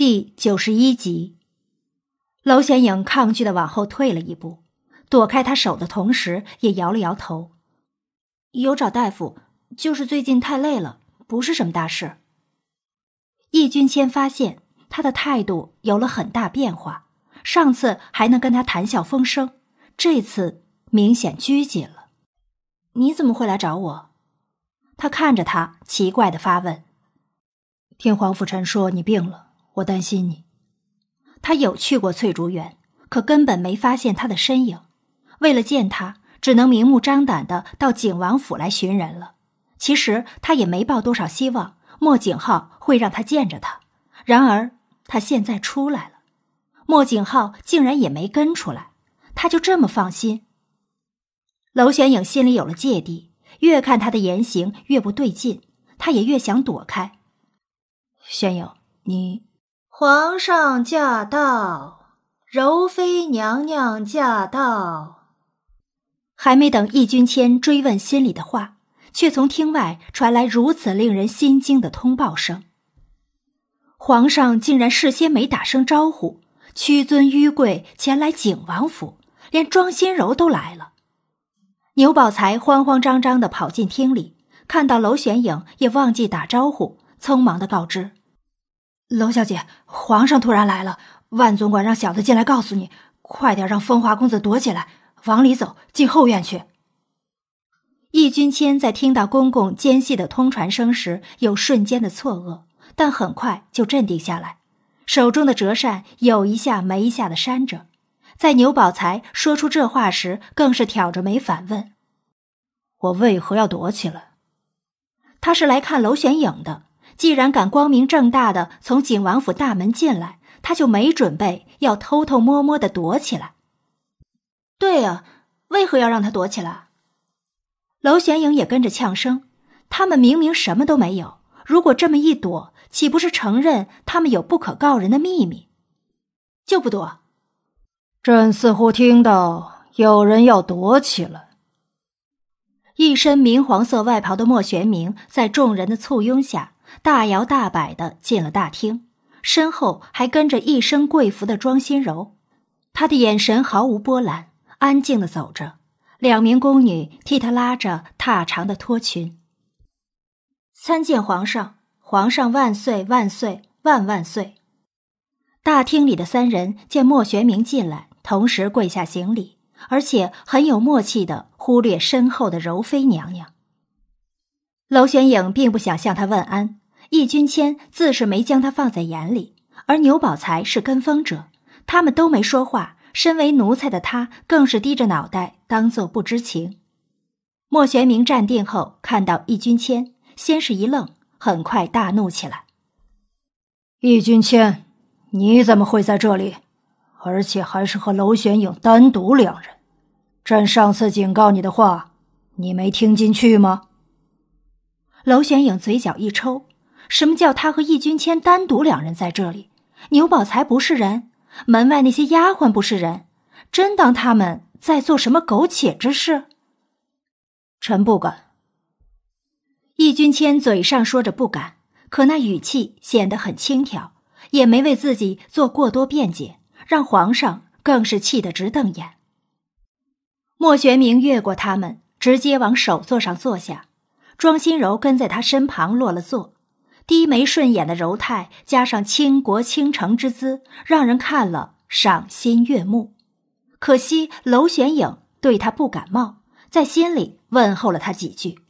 第九十一集，娄显影抗拒的往后退了一步，躲开他手的同时，也摇了摇头：“有找大夫，就是最近太累了，不是什么大事。”易君谦发现他的态度有了很大变化，上次还能跟他谈笑风生，这次明显拘谨了。“你怎么会来找我？”他看着他，奇怪的发问：“听黄甫臣说你病了。”我担心你。他有去过翠竹园，可根本没发现他的身影。为了见他，只能明目张胆的到景王府来寻人了。其实他也没抱多少希望，莫景浩会让他见着他。然而他现在出来了，莫景浩竟然也没跟出来，他就这么放心？娄玄影心里有了芥蒂，越看他的言行越不对劲，他也越想躲开。玄影，你。皇上驾到，柔妃娘娘驾到。还没等易君谦追问心里的话，却从厅外传来如此令人心惊的通报声。皇上竟然事先没打声招呼，屈尊纡贵前来景王府，连庄心柔都来了。牛宝才慌慌张张的跑进厅里，看到娄玄影，也忘记打招呼，匆忙的告知。娄小姐，皇上突然来了，万总管让小的进来告诉你，快点让风华公子躲起来，往里走，进后院去。易君谦在听到公公尖细的通传声时，有瞬间的错愕，但很快就镇定下来，手中的折扇有一下没一下的扇着。在牛宝才说出这话时，更是挑着眉反问：“我为何要躲起来？”他是来看娄玄影的。既然敢光明正大的从景王府大门进来，他就没准备要偷偷摸摸的躲起来。对啊，为何要让他躲起来？娄玄影也跟着呛声：“他们明明什么都没有，如果这么一躲，岂不是承认他们有不可告人的秘密？就不躲。”朕似乎听到有人要躲起来。一身明黄色外袍的莫玄明在众人的簇拥下。大摇大摆的进了大厅，身后还跟着一身贵服的庄心柔，他的眼神毫无波澜，安静的走着。两名宫女替他拉着踏长的拖裙。参见皇上，皇上万岁万岁万万岁！大厅里的三人见莫玄明进来，同时跪下行礼，而且很有默契的忽略身后的柔妃娘娘。娄玄影并不想向他问安。易君谦自是没将他放在眼里，而牛宝才是跟风者，他们都没说话。身为奴才的他更是低着脑袋，当做不知情。莫玄明站定后，看到易君谦，先是一愣，很快大怒起来：“易君谦，你怎么会在这里？而且还是和娄玄影单独两人？朕上次警告你的话，你没听进去吗？”娄玄影嘴角一抽。什么叫他和易君谦单独两人在这里？牛宝才不是人，门外那些丫鬟不是人，真当他们在做什么苟且之事？臣不敢。易君谦嘴上说着不敢，可那语气显得很轻佻，也没为自己做过多辩解，让皇上更是气得直瞪眼。莫玄明越过他们，直接往首座上坐下，庄心柔跟在他身旁落了座。低眉顺眼的柔态，加上倾国倾城之姿，让人看了赏心悦目。可惜娄玄影对他不感冒，在心里问候了他几句。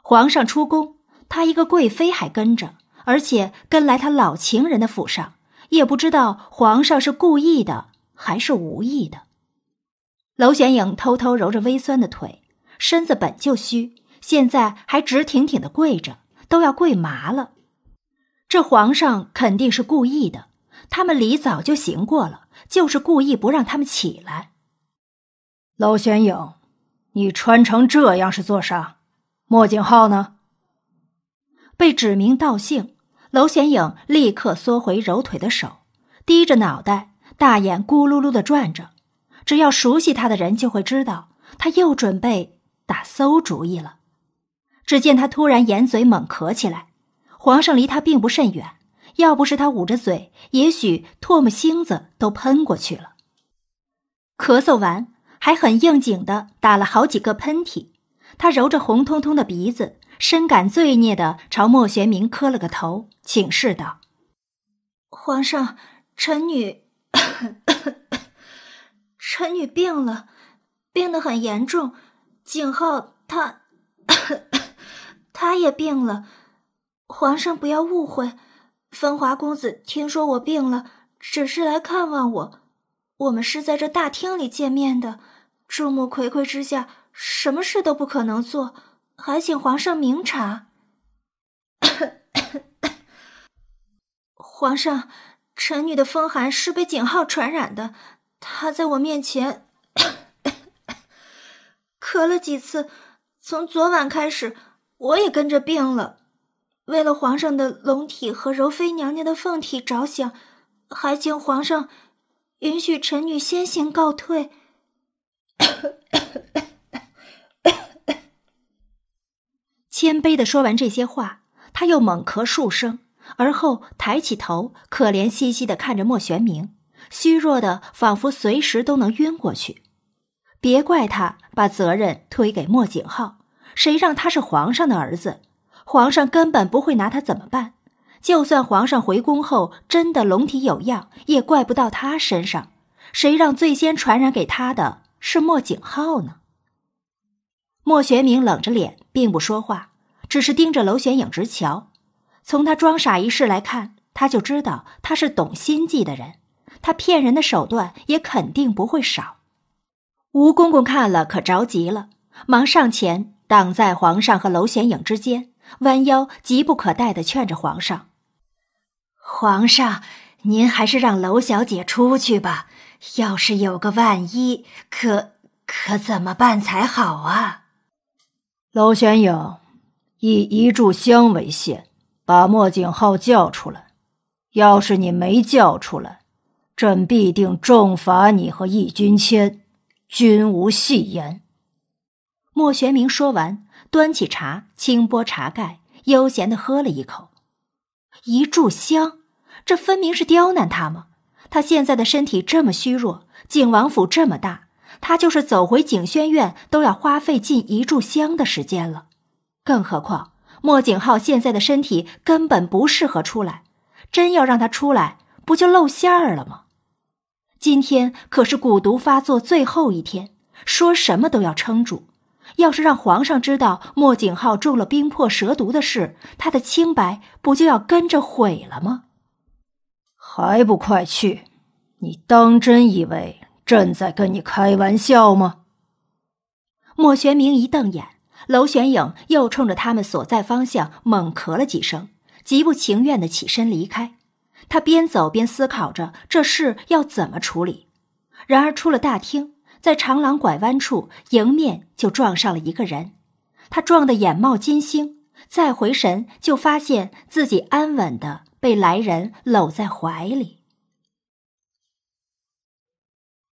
皇上出宫，他一个贵妃还跟着，而且跟来他老情人的府上，也不知道皇上是故意的还是无意的。娄玄影偷偷揉着微酸的腿，身子本就虚，现在还直挺挺的跪着。都要跪麻了，这皇上肯定是故意的。他们礼早就行过了，就是故意不让他们起来。娄玄影，你穿成这样是做啥？莫景浩呢？被指名道姓，娄玄影立刻缩回揉腿的手，低着脑袋，大眼咕噜噜的转着。只要熟悉他的人就会知道，他又准备打馊主意了。只见他突然掩嘴猛咳起来，皇上离他并不甚远，要不是他捂着嘴，也许唾沫星子都喷过去了。咳嗽完，还很应景的打了好几个喷嚏。他揉着红彤彤的鼻子，深感罪孽的朝莫玄明磕了个头，请示道：“皇上，臣女，臣女病了，病得很严重。景浩他，他也病了。皇上不要误会。”风华公子听说我病了，只是来看望我。我们是在这大厅里见面的，众目睽睽之下，什么事都不可能做，还请皇上明察。皇上，臣女的风寒是被景浩传染的，他在我面前咳了几次，从昨晚开始，我也跟着病了。为了皇上的龙体和柔妃娘娘的凤体着想，还请皇上允许臣女先行告退。谦卑的说完这些话，他又猛咳数声，而后抬起头，可怜兮兮的看着莫玄明，虚弱的仿佛随时都能晕过去。别怪他把责任推给莫景浩，谁让他是皇上的儿子？皇上根本不会拿他怎么办，就算皇上回宫后真的龙体有恙，也怪不到他身上。谁让最先传染给他的是莫景浩呢？莫玄明冷着脸，并不说话，只是盯着娄玄影直瞧。从他装傻一事来看，他就知道他是懂心计的人，他骗人的手段也肯定不会少。吴公公看了可着急了，忙上前挡在皇上和娄玄影之间。弯腰，急不可待的劝着皇上：“皇上，您还是让娄小姐出去吧。要是有个万一，可可怎么办才好啊？”娄玄影，以一炷香为限，把莫景浩叫出来。要是你没叫出来，朕必定重罚你和易君谦，君无戏言。莫玄明说完。端起茶，轻拨茶盖，悠闲的喝了一口。一炷香，这分明是刁难他吗？他现在的身体这么虚弱，景王府这么大，他就是走回景轩院，都要花费近一炷香的时间了。更何况莫景浩现在的身体根本不适合出来，真要让他出来，不就露馅儿了吗？今天可是蛊毒发作最后一天，说什么都要撑住。要是让皇上知道莫景浩中了冰魄蛇毒的事，他的清白不就要跟着毁了吗？还不快去！你当真以为朕在跟你开玩笑吗？莫玄明一瞪眼，娄玄影又冲着他们所在方向猛咳了几声，极不情愿的起身离开。他边走边思考着这事要怎么处理。然而出了大厅。在长廊拐弯处，迎面就撞上了一个人，他撞得眼冒金星，再回神就发现自己安稳的被来人搂在怀里。